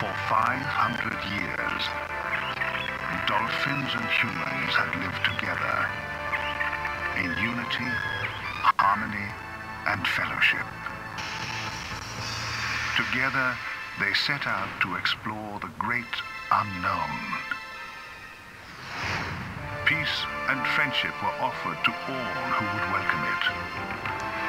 For 500 years, dolphins and humans had lived together in unity, harmony, and fellowship. Together, they set out to explore the great unknown. Peace and friendship were offered to all who would welcome it.